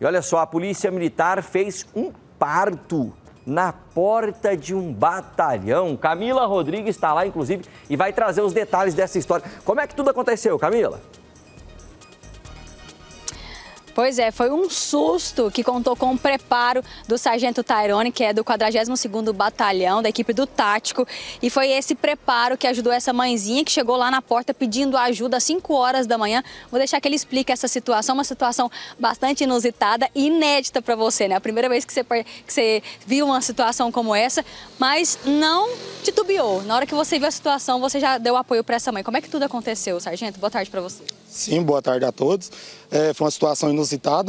E olha só, a Polícia Militar fez um parto na porta de um batalhão. Camila Rodrigues está lá, inclusive, e vai trazer os detalhes dessa história. Como é que tudo aconteceu, Camila? Pois é, foi um susto que contou com o preparo do sargento Tyrone, que é do 42º Batalhão, da equipe do Tático, e foi esse preparo que ajudou essa mãezinha que chegou lá na porta pedindo ajuda às 5 horas da manhã. Vou deixar que ele explique essa situação, uma situação bastante inusitada e inédita para você, né? A primeira vez que você, que você viu uma situação como essa, mas não titubeou. Na hora que você viu a situação, você já deu apoio para essa mãe. Como é que tudo aconteceu, sargento? Boa tarde para você. Sim, boa tarde a todos. É, foi uma situação inusitada,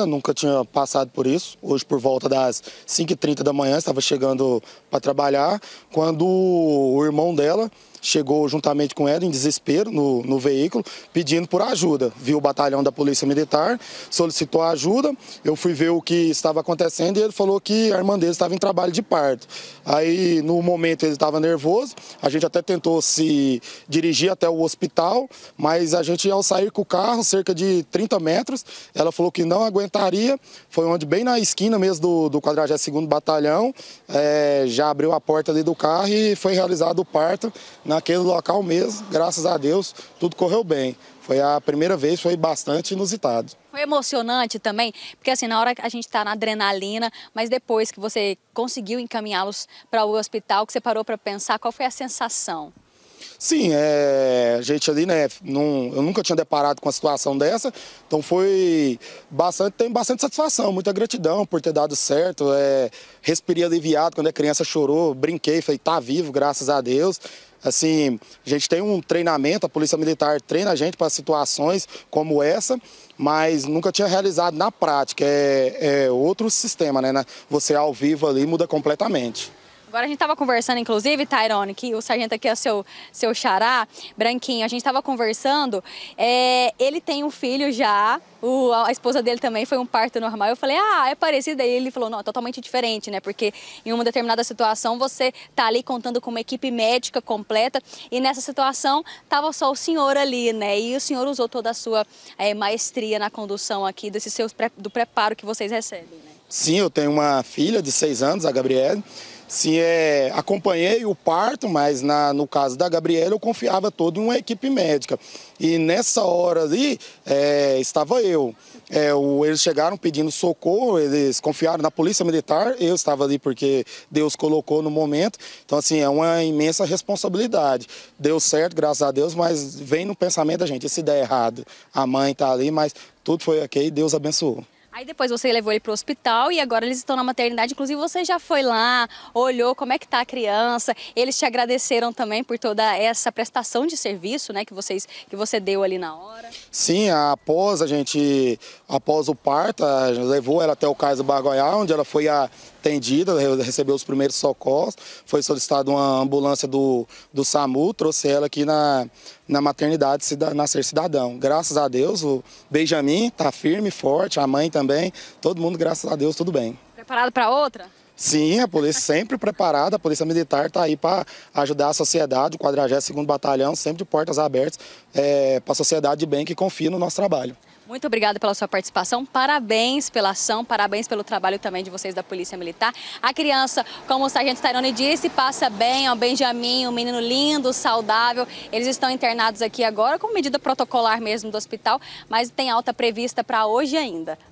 nunca tinha passado por isso. Hoje, por volta das 5h30 da manhã, estava chegando para trabalhar, quando o irmão dela chegou juntamente com ela em desespero no, no veículo, pedindo por ajuda. Viu o batalhão da Polícia Militar, solicitou ajuda, eu fui ver o que estava acontecendo e ele falou que a irmã dele estava em trabalho de parto. Aí, no momento, ele estava nervoso, a gente até tentou se dirigir até o hospital, mas a gente, ao sair com o carro, cerca de 30 metros, ela falou que não aguentaria, foi onde, bem na esquina mesmo do, do 42º Batalhão, é, já abriu a porta ali do carro e foi realizado o parto naquele local mesmo, graças a Deus, tudo correu bem. Foi a primeira vez, foi bastante inusitado. Foi emocionante também, porque assim, na hora que a gente está na adrenalina, mas depois que você conseguiu encaminhá-los para o hospital, que você parou para pensar, qual foi a sensação? Sim, é, a gente ali, né, não, eu nunca tinha deparado com uma situação dessa, então foi bastante, tem bastante satisfação, muita gratidão por ter dado certo, é, respirei aliviado quando a criança chorou, brinquei, falei, tá vivo, graças a Deus. Assim, a gente tem um treinamento, a Polícia Militar treina a gente para situações como essa, mas nunca tinha realizado na prática. É, é outro sistema, né? Você ao vivo ali muda completamente. Agora a gente estava conversando, inclusive, Tyrone, que o sargento aqui é seu, seu xará, branquinho, a gente estava conversando, é, ele tem um filho já, o, a esposa dele também foi um parto normal. Eu falei, ah, é parecido. Aí ele falou, não, é totalmente diferente, né? Porque em uma determinada situação você tá ali contando com uma equipe médica completa e nessa situação tava só o senhor ali, né? E o senhor usou toda a sua é, maestria na condução aqui desse seus, do preparo que vocês recebem, né? Sim, eu tenho uma filha de seis anos, a Gabriela. Sim, é, acompanhei o parto, mas na, no caso da Gabriela eu confiava todo em uma equipe médica. E nessa hora ali é, estava eu. É, o, eles chegaram pedindo socorro, eles confiaram na polícia militar, eu estava ali porque Deus colocou no momento. Então, assim, é uma imensa responsabilidade. Deu certo, graças a Deus, mas vem no pensamento da gente, se der errado, a mãe está ali, mas tudo foi ok, Deus abençoou. Aí depois você levou ele para o hospital e agora eles estão na maternidade. Inclusive você já foi lá, olhou como é que está a criança. Eles te agradeceram também por toda essa prestação de serviço, né, que vocês que você deu ali na hora. Sim, após a gente, após o parto, levou ela até o Cais do Bagoiá, onde ela foi atendida, recebeu os primeiros socorros. Foi solicitada uma ambulância do, do SAMU, trouxe ela aqui na na maternidade Nascer Cidadão. Graças a Deus, o Benjamin está firme, forte, a mãe também, todo mundo, graças a Deus, tudo bem. Preparado para outra? Sim, a polícia sempre preparada, a polícia militar está aí para ajudar a sociedade, o 42º Batalhão, sempre de portas abertas é, para a sociedade de bem que confia no nosso trabalho. Muito obrigada pela sua participação, parabéns pela ação, parabéns pelo trabalho também de vocês da Polícia Militar. A criança, como o Sargento Tairone disse, passa bem, o Benjamin, um menino lindo, saudável. Eles estão internados aqui agora com medida protocolar mesmo do hospital, mas tem alta prevista para hoje ainda.